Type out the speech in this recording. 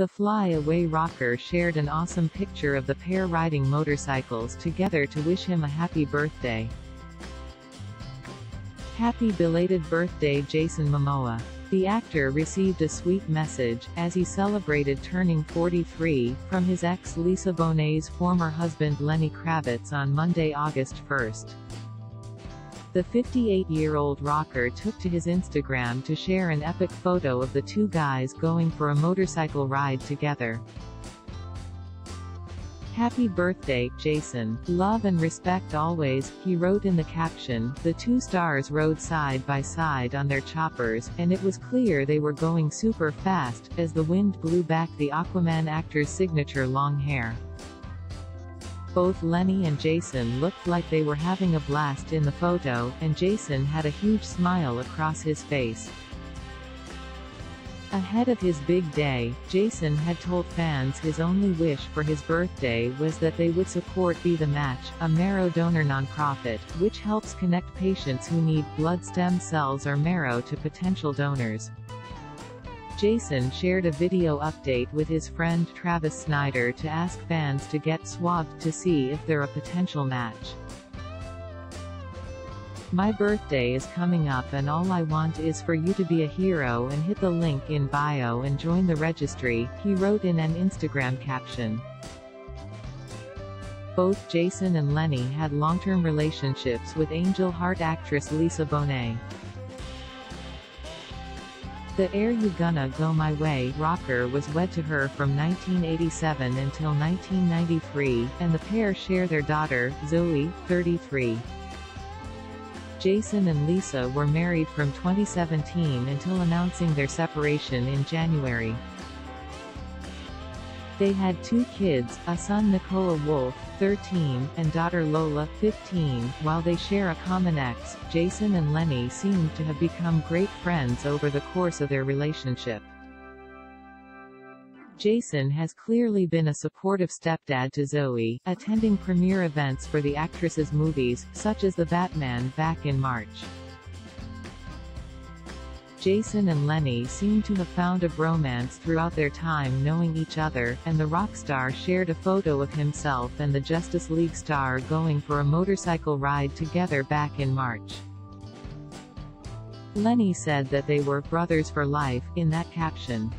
The fly-away rocker shared an awesome picture of the pair riding motorcycles together to wish him a happy birthday. Happy belated birthday Jason Momoa. The actor received a sweet message, as he celebrated turning 43, from his ex Lisa Bonet's former husband Lenny Kravitz on Monday, August 1. The 58-year-old rocker took to his Instagram to share an epic photo of the two guys going for a motorcycle ride together. Happy birthday, Jason. Love and respect always, he wrote in the caption. The two stars rode side by side on their choppers, and it was clear they were going super fast, as the wind blew back the Aquaman actor's signature long hair. Both Lenny and Jason looked like they were having a blast in the photo, and Jason had a huge smile across his face. Ahead of his big day, Jason had told fans his only wish for his birthday was that they would support Be The Match, a marrow donor nonprofit, which helps connect patients who need blood stem cells or marrow to potential donors. Jason shared a video update with his friend Travis Snyder to ask fans to get swabbed to see if they're a potential match. My birthday is coming up and all I want is for you to be a hero and hit the link in bio and join the registry, he wrote in an Instagram caption. Both Jason and Lenny had long-term relationships with Angel Heart actress Lisa Bonet. The Are You Gonna Go My Way rocker was wed to her from 1987 until 1993, and the pair share their daughter, Zoe, 33. Jason and Lisa were married from 2017 until announcing their separation in January. They had two kids, a son Nakoa Wolf, 13, and daughter Lola, 15. While they share a common ex, Jason and Lenny seem to have become great friends over the course of their relationship. Jason has clearly been a supportive stepdad to Zoe, attending premiere events for the actress's movies, such as The Batman back in March. Jason and Lenny seem to have found a bromance throughout their time knowing each other, and the rock star shared a photo of himself and the Justice League star going for a motorcycle ride together back in March. Lenny said that they were brothers for life, in that caption.